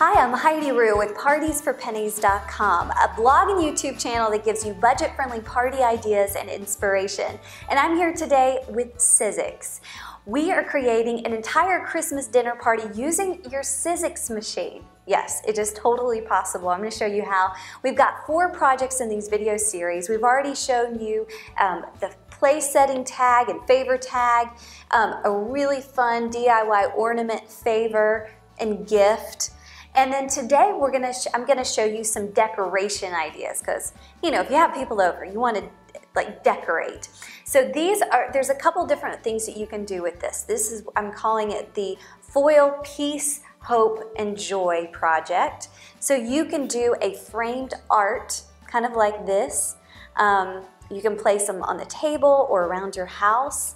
Heidi Rew with partiesforpennies.com, a blog and YouTube channel that gives you budget-friendly party ideas and inspiration. And I'm here today with Sizzix. We are creating an entire Christmas dinner party using your Sizzix machine. Yes, it is totally possible. I'm going to show you how. We've got four projects in these video series. We've already shown you um, the place setting tag and favor tag, um, a really fun DIY ornament favor and gift. And then today we're gonna I'm gonna show you some decoration ideas because you know if you have people over, you want to like decorate. So these are there's a couple different things that you can do with this. This is I'm calling it the foil peace hope and joy project. So you can do a framed art kind of like this. Um, you can place them on the table or around your house.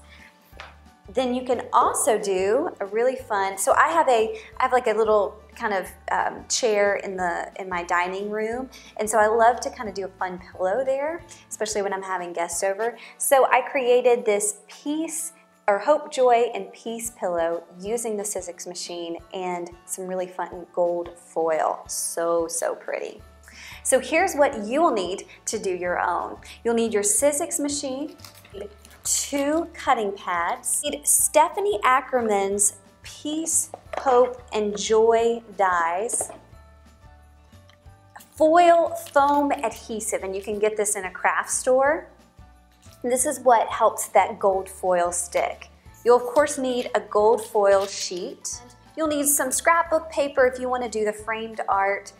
Then you can also do a really fun, so I have a, I have like a little kind of um, chair in the in my dining room and so I love to kind of do a fun pillow there especially when I'm having guests over. So I created this peace or hope joy and peace pillow using the Sizzix machine and some really fun gold foil. So so pretty. So here's what you will need to do your own. You'll need your Sizzix machine two cutting pads Need Stephanie Ackerman's peace, hope, and joy dies. Foil foam adhesive, and you can get this in a craft store. And this is what helps that gold foil stick. You'll of course need a gold foil sheet. You'll need some scrapbook paper if you want to do the framed art.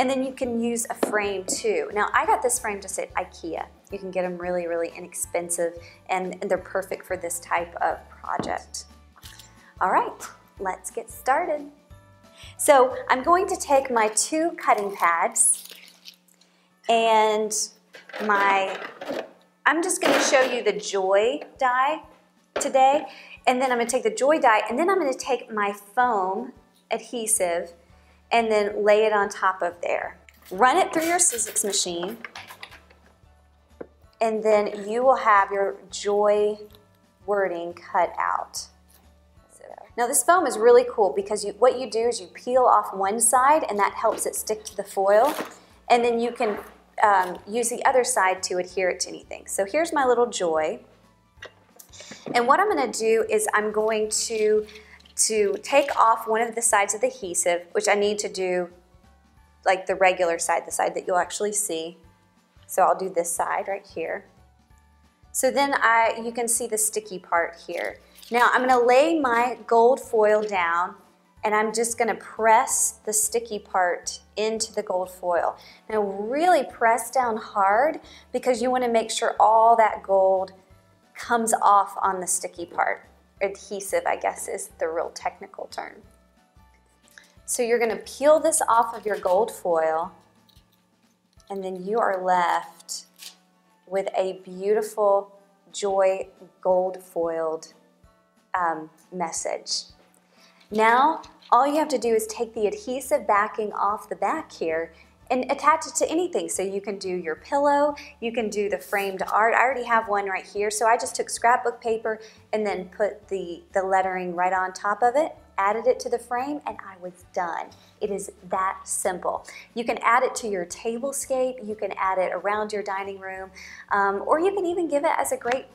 And then you can use a frame too. Now I got this frame just at Ikea. You can get them really, really inexpensive and they're perfect for this type of project. All right, let's get started. So I'm going to take my two cutting pads and my, I'm just going to show you the joy die today. And then I'm going to take the joy die and then I'm going to take my foam adhesive and then lay it on top of there. Run it through your Sizzix machine and then you will have your joy wording cut out. Now this foam is really cool because you, what you do is you peel off one side and that helps it stick to the foil and then you can um, use the other side to adhere it to anything. So here's my little joy. And what I'm going to do is I'm going to, to take off one of the sides of the adhesive, which I need to do like the regular side, the side that you'll actually see. So I'll do this side right here. So then I, you can see the sticky part here. Now I'm going to lay my gold foil down and I'm just going to press the sticky part into the gold foil. Now really press down hard because you want to make sure all that gold comes off on the sticky part. Adhesive, I guess, is the real technical term. So you're going to peel this off of your gold foil and then you are left with a beautiful joy gold foiled um, message. Now, all you have to do is take the adhesive backing off the back here and attach it to anything. So you can do your pillow, you can do the framed art. I already have one right here, so I just took scrapbook paper and then put the, the lettering right on top of it, added it to the frame, and I was done. It is that simple. You can add it to your tablescape, you can add it around your dining room, um, or you can even give it as a great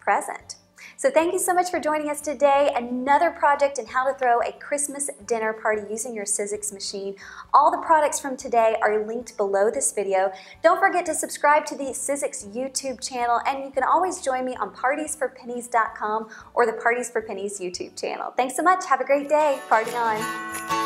present. So thank you so much for joining us today. Another project in how to throw a Christmas dinner party using your Sizzix machine. All the products from today are linked below this video. Don't forget to subscribe to the Sizzix YouTube channel and you can always join me on partiesforpennies.com or the Parties for Pennies YouTube channel. Thanks so much. Have a great day. Party on.